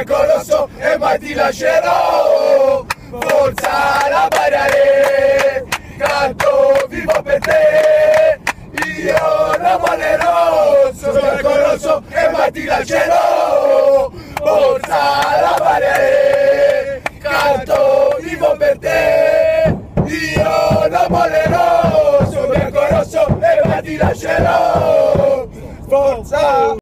al colosso e mai ti lascerò. Forza la barriere canto vivo per te. Io l'amore sono al colosso e mai ti lascerò. Forza la barriere canto vivo per te. Io l'amore sono al colosso e mai ti lascerò. Forza!